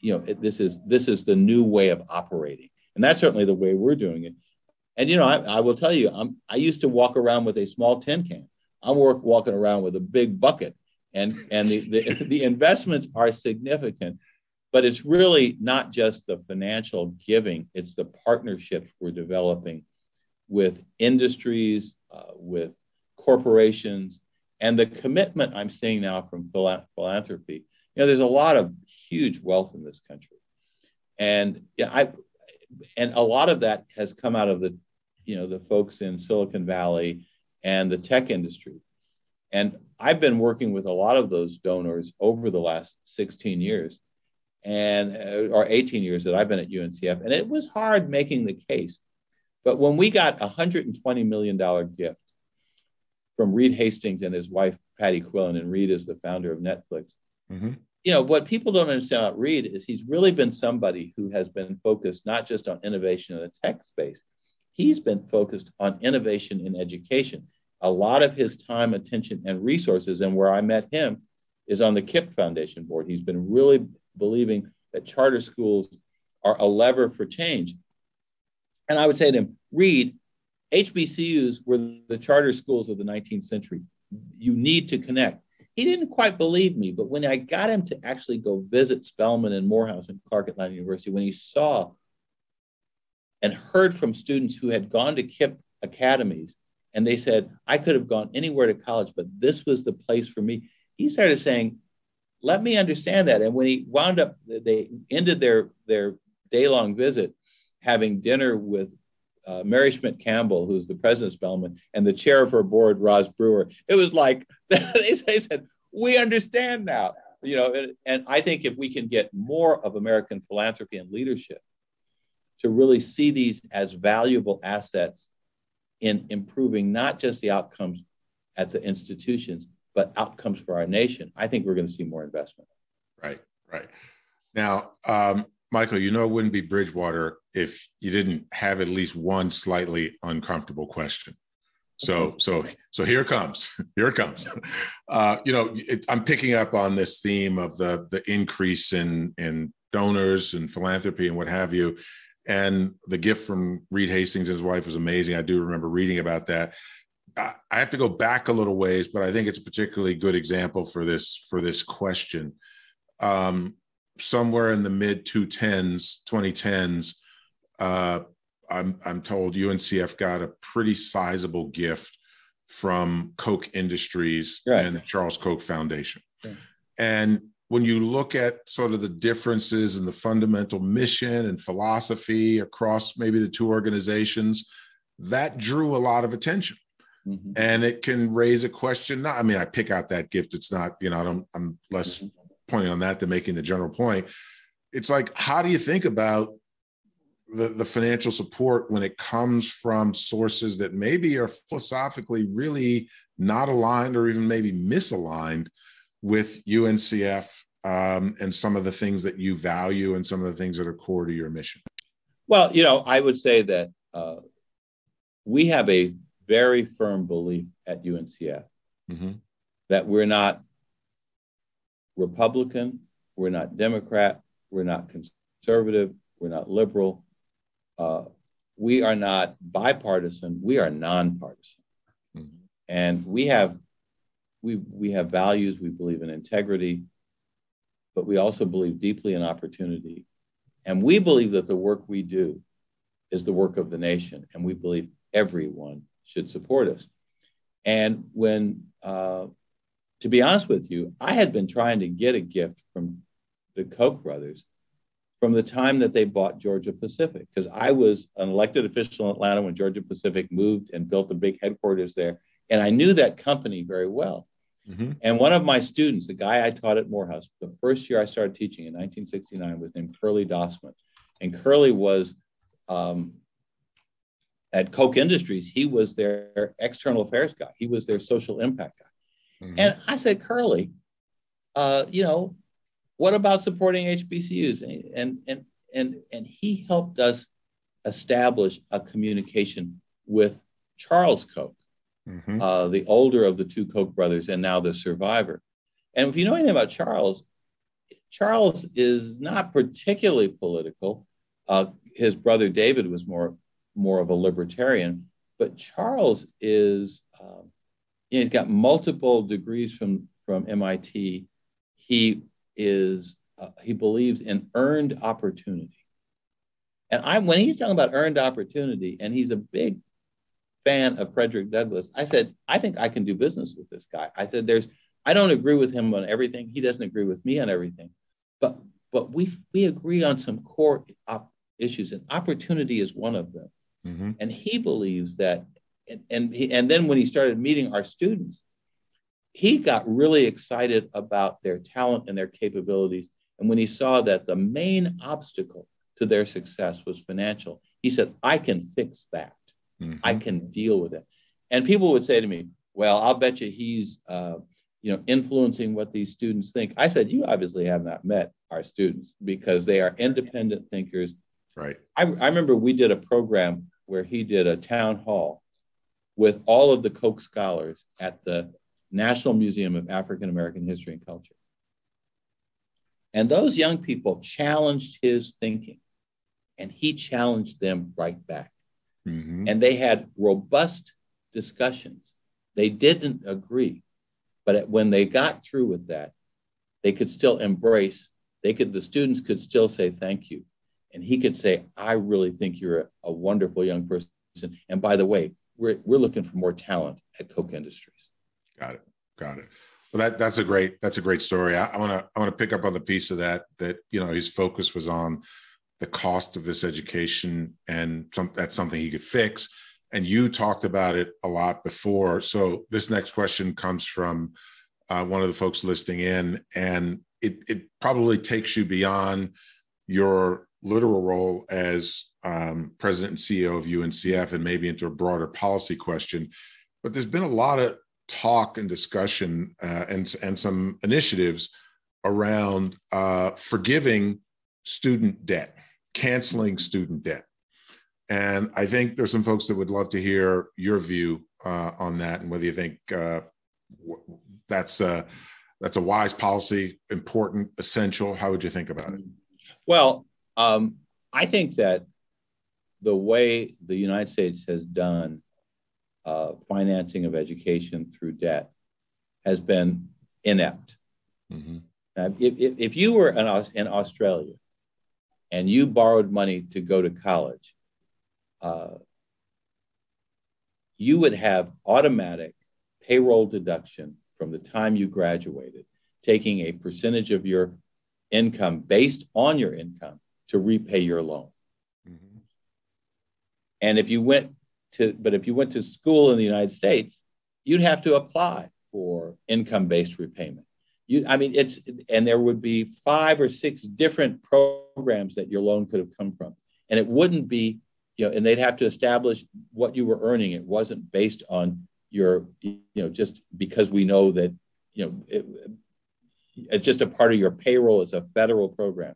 S2: you know, this is this is the new way of operating. And that's certainly the way we're doing it. And you know, I, I will tell you, I'm I used to walk around with a small tin can. I'm work, walking around with a big bucket. And and the, the, the investments are significant but it's really not just the financial giving, it's the partnerships we're developing with industries, uh, with corporations, and the commitment I'm seeing now from philanthropy. You know, there's a lot of huge wealth in this country. And yeah, I and a lot of that has come out of the, you know, the folks in Silicon Valley and the tech industry. And I've been working with a lot of those donors over the last 16 years and uh, or 18 years that I've been at UNCF, and it was hard making the case. But when we got a $120 million gift from Reed Hastings and his wife, Patty Quillin, and Reed is the founder of Netflix. Mm-hmm. You know, what people don't understand about Reed is he's really been somebody who has been focused not just on innovation in the tech space, he's been focused on innovation in education. A lot of his time, attention, and resources, and where I met him is on the KIPP Foundation board. He's been really believing that charter schools are a lever for change. And I would say to him, Reed, HBCUs were the charter schools of the 19th century. You need to connect. He didn't quite believe me, but when I got him to actually go visit Spelman and Morehouse and Clark Atlanta University, when he saw and heard from students who had gone to KIPP academies, and they said, I could have gone anywhere to college, but this was the place for me. He started saying, let me understand that. And when he wound up, they ended their their day long visit having dinner with uh, Mary Schmidt Campbell, who's the president of Spelman, and the chair of her board, Roz Brewer. It was like they said, "We understand now." You know, and, and I think if we can get more of American philanthropy and leadership to really see these as valuable assets in improving not just the outcomes at the institutions, but outcomes for our nation, I think we're going to see more investment.
S1: Right, right. Now, um, Michael, you know it wouldn't be Bridgewater if you didn't have at least one slightly uncomfortable question. So, so, so here comes. Here it comes. Uh, you know, it, I'm picking up on this theme of the the increase in in donors and philanthropy and what have you. And the gift from Reed Hastings and his wife was amazing. I do remember reading about that. I have to go back a little ways, but I think it's a particularly good example for this for this question. Um, somewhere in the mid 210s, 2010s, uh, I'm, I'm told UNCF got a pretty sizable gift from Koch Industries right. and the Charles Koch Foundation. Right. And when you look at sort of the differences in the fundamental mission and philosophy across maybe the two organizations, that drew a lot of attention. Mm-hmm. And it can raise a question. Not, I mean, I pick out that gift. It's not, you know, I don't, I'm less mm-hmm. pointing on that than making the general point. It's like, how do you think about the, the financial support when it comes from sources that maybe are philosophically really not aligned or even maybe misaligned with UNCF um, and some of the things that you value and some of the things that are core to your mission?
S2: Well, you know, I would say that uh, we have a very firm belief at UNCF mm-hmm. that we're not Republican, we're not Democrat, we're not conservative, we're not liberal. Uh, we are not bipartisan, we are nonpartisan. Mm-hmm. And we have we, we have values, we believe in integrity, but we also believe deeply in opportunity. And we believe that the work we do is the work of the nation, and we believe everyone should support us. And when, uh, to be honest with you, I had been trying to get a gift from the Koch brothers from the time that they bought Georgia Pacific, because I was an elected official in Atlanta when Georgia Pacific moved and built a big headquarters there. And I knew that company very well. Mm-hmm. And one of my students, the guy I taught at Morehouse, the first year I started teaching in 1969, was named Curley Dossman. And Curley was um, at Koch Industries, he was their external affairs guy, he was their social impact guy. Mm-hmm. And I said, Curley, uh, you know, what about supporting HBCUs? And, and, and, and he helped us establish a communication with Charles Koch mm-hmm. uh, the older of the two Koch brothers, and now the survivor. And if you know anything about Charles, Charles is not particularly political. Uh, his brother David was more more of a libertarian, but Charles is um, you know, he's got multiple degrees from from MIT. He is uh, he believes in earned opportunity. And I when he's talking about earned opportunity, and he's a big fan of Frederick Douglass. I said, I think I can do business with this guy. I said, there's, I don't agree with him on everything. He doesn't agree with me on everything, but but we we agree on some core op- issues, and opportunity is one of them. Mm-hmm. And he believes that, and and, he, and then when he started meeting our students, he got really excited about their talent and their capabilities. And when he saw that the main obstacle to their success was financial, he said, I can fix that. Mm-hmm. I can deal with it. And people would say to me, well, I'll bet you he's, uh, you know, influencing what these students think. I said, you obviously have not met our students because they are independent thinkers.
S1: Right.
S2: I, I remember we did a program where he did a town hall with all of the Koch scholars at the National Museum of African American History and Culture. And those young people challenged his thinking, and he challenged them right back. Mm-hmm. And they had robust discussions. They didn't agree, but when they got through with that, they could still embrace. They could. The students could still say thank you, and he could say, "I really think you're a, a wonderful young person." And by the way, we're we're looking for more talent at Koch Industries.
S1: Got it. Got it. Well, that that's a great that's a great story. I want to I want to pick up on the piece of that that you know his focus was on the cost of this education and some, that's something he could fix. And you talked about it a lot before. So this next question comes from uh, one of the folks listening in and it, it probably takes you beyond your literal role as um, president and ceo of uncf and maybe into a broader policy question. But there's been a lot of talk and discussion uh, and, and some initiatives around uh, forgiving student debt canceling student debt. And I think there's some folks that would love to hear your view uh, on that and whether you think uh, that's a, that's a wise policy, important, essential. How would you think about it?
S2: Well, um, I think that the way the United States has done uh, financing of education through debt has been inept. Mm-hmm. If, if, if you were in, in Australia and you borrowed money to go to college, uh, you would have automatic payroll deduction from the time you graduated, taking a percentage of your income based on your income to repay your loan. Mm-hmm. And if you went to, but if you went to school in the United States, you'd have to apply for income based repayment. You, I mean, it's, and there would be five or six different programs that your loan could have come from. And it wouldn't be, you know, and they'd have to establish what you were earning. It wasn't based on your, you know, just because we know that, you know, it, it's just a part of your payroll. It's a federal program.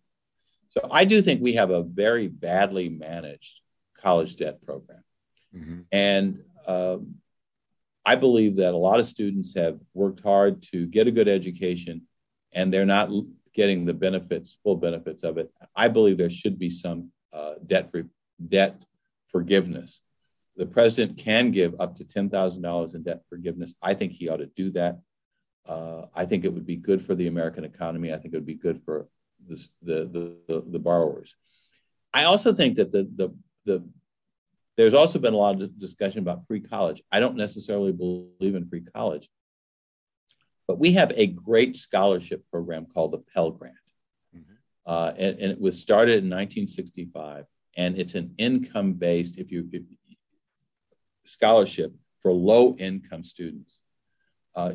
S2: So I do think we have a very badly managed college debt program. Mm-hmm. And um, I believe that a lot of students have worked hard to get a good education and they're not getting the benefits, full benefits of it. I believe there should be some uh, debt, re- debt forgiveness. The president can give up to $10,000 in debt forgiveness. I think he ought to do that. Uh, I think it would be good for the American economy. I think it would be good for this, the, the, the, the borrowers. I also think that the, the, the there's also been a lot of discussion about free college. I don't necessarily believe in free college, but we have a great scholarship program called the Pell Grant. Mm-hmm. Uh, and, and, it was started in 1965, and it's an income based if you if, scholarship for low income students. Uh,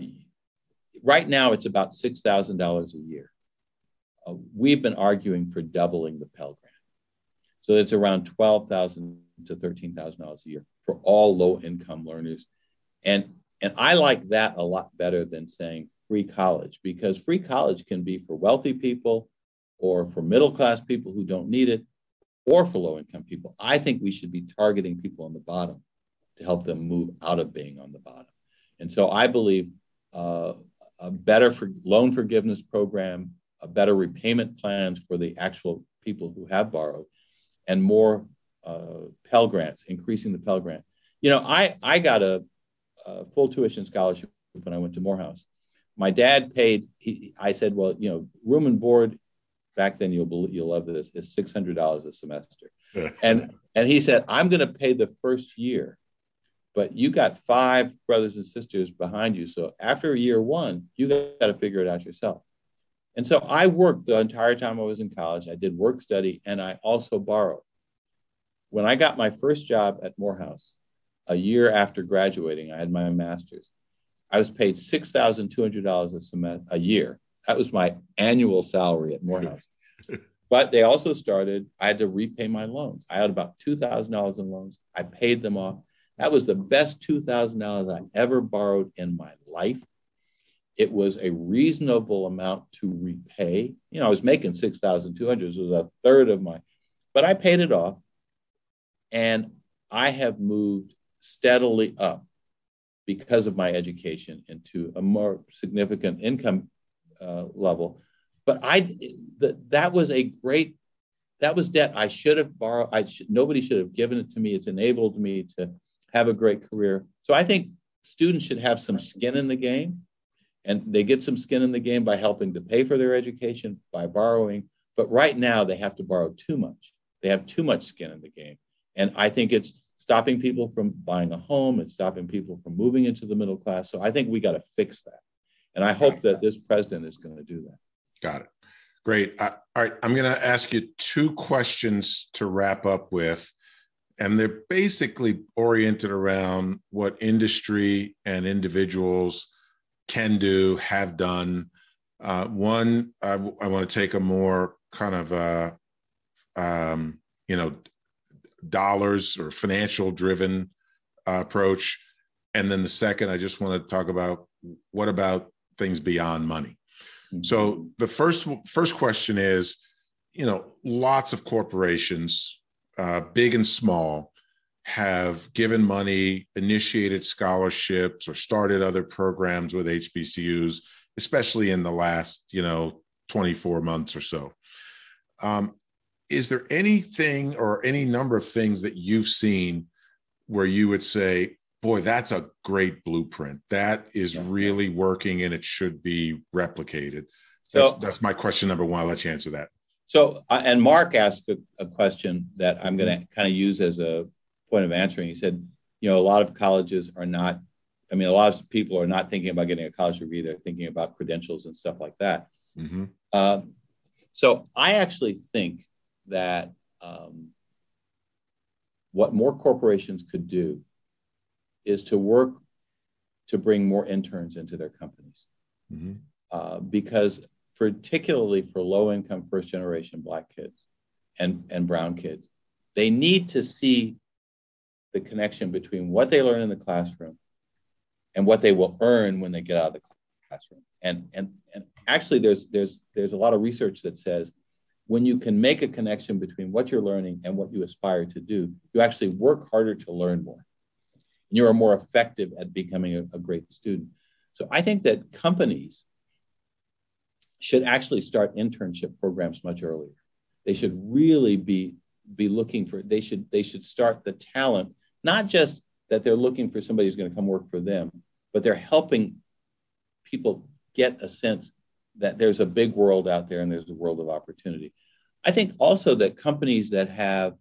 S2: right now, it's about $6,000 a year. Uh, we've been arguing for doubling the Pell Grant. So it's around 12,000 to $13,000 a year for all low income learners. And, and I like that a lot better than saying free college because free college can be for wealthy people or for middle class people who don't need it or for low income people. I think we should be targeting people on the bottom to help them move out of being on the bottom. And so I believe uh, a better for loan forgiveness program, a better repayment plans for the actual people who have borrowed, and more uh, Pell Grants, increasing the Pell Grant. You know, I, I got a, a, full tuition scholarship when I went to Morehouse. My dad paid, he, I said, well, you know, room and board back then, you'll, you'll love this, is $600 a semester. and, and he said, I'm going to pay the first year, but you got five brothers and sisters behind you. So after year one, you got to figure it out yourself. And so I worked the entire time I was in college. I did work study and I also borrowed when I got my first job at Morehouse, a year after graduating, I had my master's. I was paid six thousand two hundred dollars a semester a year. That was my annual salary at Morehouse. but they also started. I had to repay my loans. I had about two thousand dollars in loans. I paid them off. That was the best two thousand dollars I ever borrowed in my life. It was a reasonable amount to repay. You know, I was making six thousand two hundred. It was a third of my, but I paid it off and I have moved steadily up because of my education into a more significant income uh, level. But I, th- that was a great, that was debt I should have borrowed. I should, nobody should have given it to me. It's enabled me to have a great career. So I think students should have some skin in the game, and they get some skin in the game by helping to pay for their education by borrowing. But right now they have to borrow too much. They have too much skin in the game. And I think it's stopping people from buying a home, it's stopping people from moving into the middle class. So I think we got to fix that. And I hope that this president is going to do that.
S1: Got it. Great. Uh, all right. I'm going to ask you two questions to wrap up with. And they're basically oriented around what industry and individuals can do, have done. Uh, one, I, I want to take a more kind of, uh, um, you know, dollars or financial driven uh, approach. And then the second, I just want to talk about what about things beyond money. Mm-hmm. So the first first question is, you know, lots of corporations, uh, big and small, have given money, initiated scholarships, or started other programs with HBCUs, especially in the last, you know, 24 months or so. Um, is there anything or any number of things that you've seen where you would say, boy, that's a great blueprint. That is yeah. really working and it should be replicated. That's, so, that's my question number one. I'll let you answer that.
S2: So, uh, and Mark asked a, a question that I'm going to kind of use as a point of answering. He said, you know, a lot of colleges are not, I mean, a lot of people are not thinking about getting a college degree. They're thinking about credentials and stuff like that. Mm-hmm. Uh, so I actually think that um, what more corporations could do is to work to bring more interns into their companies. Mm-hmm. Uh, because particularly for low income first generation black kids and, and brown kids, they need to see the connection between what they learn in the classroom and what they will earn when they get out of the classroom. And, and, and actually there's, there's, there's a lot of research that says when you can make a connection between what you're learning and what you aspire to do, you actually work harder to learn more. And you are more effective at becoming a, a great student. So I think that companies should actually start internship programs much earlier. They should really be be looking for they should they should start the talent not just that they're looking for somebody who's going to come work for them but they're helping people get a sense that there's a big world out there and there's a world of opportunity. I think also that companies that have,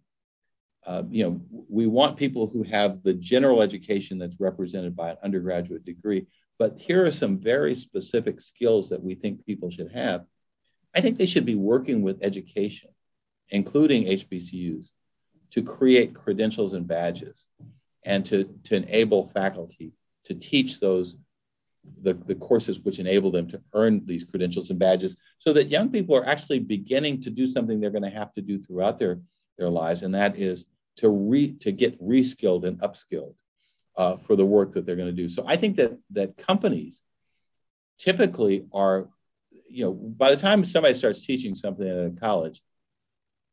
S2: uh, you know, we want people who have the general education that's represented by an undergraduate degree, but here are some very specific skills that we think people should have. I think they should be working with education, including HBCUs, to create credentials and badges and to, to enable faculty to teach those the, the courses which enable them to earn these credentials and badges so that young people are actually beginning to do something they're going to have to do throughout their, their lives, and that is to re to get reskilled and upskilled uh, for the work that they're going to do. So I think that that companies typically are, you know, by the time somebody starts teaching something at a college,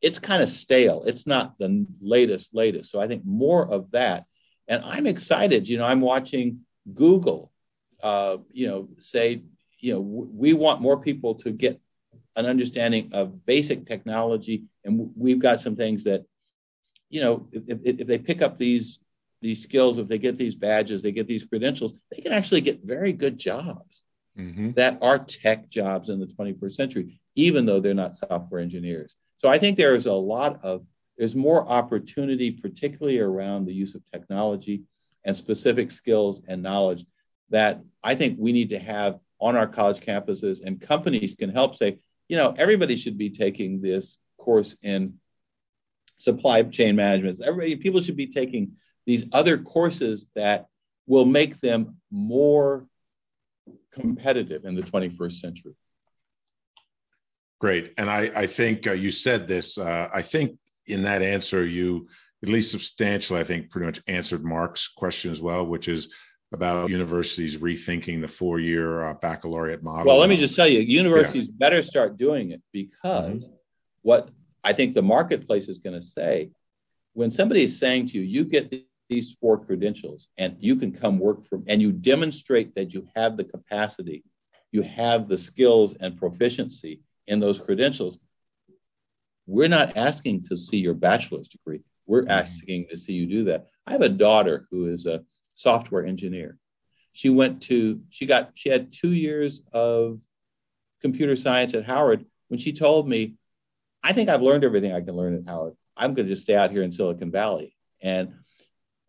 S2: it's kind of stale. It's not the latest, latest. So I think more of that. And I'm excited. You know, I'm watching Google uh, you know, say, you know, we want more people to get an understanding of basic technology, and we've got some things that, you know, if, if they pick up these these skills, if they get these badges, they get these credentials, they can actually get very good jobs mm-hmm. that are tech jobs in the 21st century, even though they're not software engineers. So I think there is a lot of there's more opportunity, particularly around the use of technology and specific skills and knowledge that I think we need to have on our college campuses, and companies can help say, you know, everybody should be taking this course in supply chain management. Everybody, people should be taking these other courses that will make them more competitive in the 21st century.
S1: Great. And I, I think uh, you said this. Uh, I think in that answer, you at least substantially, I think, pretty much answered Mark's question as well, which is about universities rethinking the four year uh, baccalaureate model.
S2: Well, let me just tell you, universities yeah. better start doing it because mm-hmm. what I think the marketplace is going to say when somebody is saying to you, you get these four credentials and you can come work for, and you demonstrate that you have the capacity, you have the skills and proficiency in those credentials. We're not asking to see your bachelor's degree. We're mm-hmm. asking to see you do that. I have a daughter who is a software engineer. She went to, she got, she had two years of computer science at Howard when she told me, I think I've learned everything I can learn at Howard. I'm going to just stay out here in Silicon Valley. And,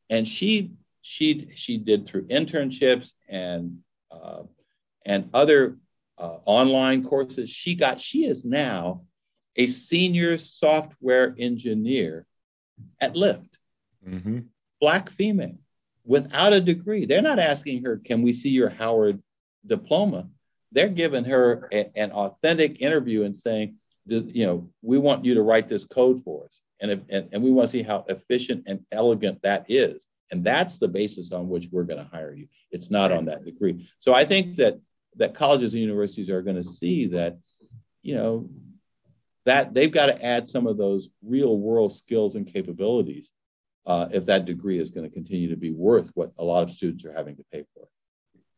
S2: and she, she, she did through internships and, uh, and other uh, online courses. She got, she is now a senior software engineer at Lyft, mm-hmm. black female without a degree. They're not asking her, Can we see your Howard diploma? They're giving her a, an authentic interview and saying, You know, we want you to write this code for us. And, if, and, and we want to see how efficient and elegant that is. And that's the basis on which we're going to hire you. It's not on that degree. So I think that that colleges and universities are going to see that, you know, that they've got to add some of those real world skills and capabilities uh, if that degree is going to continue to be worth what a lot of students are having to pay for.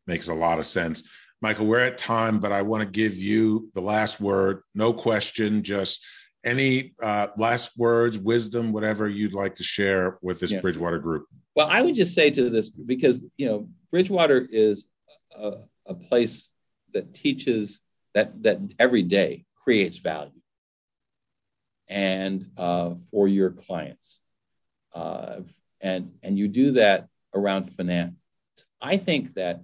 S1: Makes a lot of sense. Michael, we're at time, but I want to give you the last word. No question, just any uh, last words, wisdom, whatever you'd like to share with this yeah. Bridgewater group.
S2: Well, I would just say to this because you know Bridgewater is a, a place that teaches that that every day creates value. And uh, for your clients. Uh, and and you do that around finance. I think that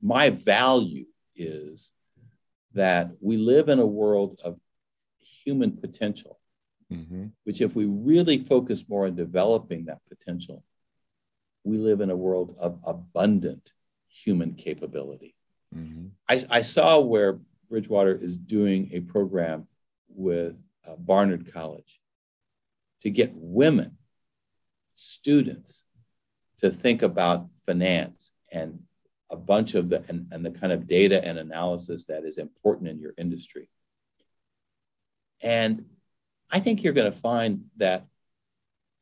S2: my value is that we live in a world of human potential. Mm-hmm. which if we really focus more on developing that potential we live in a world of abundant human capability mm-hmm. I, I saw where bridgewater is doing a program with uh, barnard college to get women students to think about finance and a bunch of the and, and the kind of data and analysis that is important in your industry. And I think you're going to find that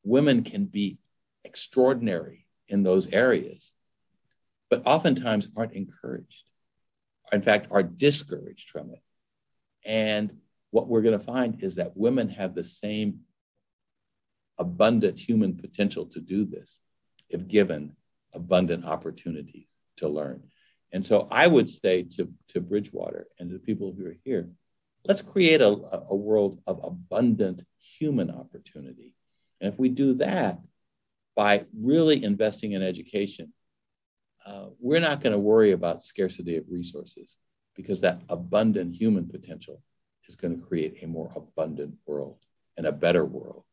S2: women can be extraordinary in those areas, but oftentimes aren't encouraged. In fact, are discouraged from it. And what we're going to find is that women have the same abundant human potential to do this if given abundant opportunities to learn. And so I would say to, to Bridgewater and to the people who are here, let's create a, a world of abundant human opportunity. And if we do that by really investing in education, uh, we're not going to worry about scarcity of resources because that abundant human potential is going to create a more abundant world and a better world.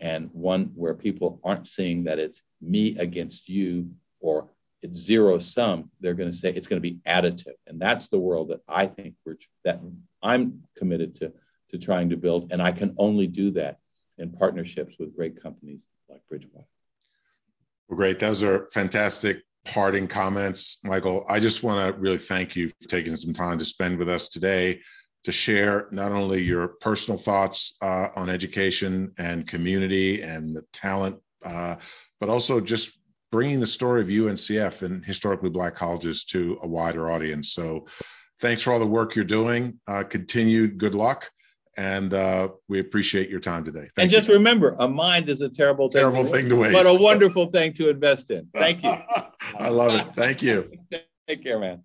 S2: And one where people aren't seeing that it's me against you or it's zero sum they're going to say it's going to be additive. And that's the world that i think we're that i'm committed to to trying to build. And i can only do that in partnerships with great companies like bridgewater.
S1: Well great. Those are fantastic parting comments michael i just want to really thank you for taking some time to spend with us today to share not only your personal thoughts uh, on education and community and the talent, uh, but also just bringing the story of UNCF and historically Black colleges to a wider audience. So, thanks for all the work you're doing. Uh, continued good luck. And uh, we appreciate your time today.
S2: Thank and just you. remember, a mind is a terrible
S1: thing, terrible thing to waste,
S2: but a wonderful thing to invest in. Thank you.
S1: I love it. Thank you.
S2: Take care, man.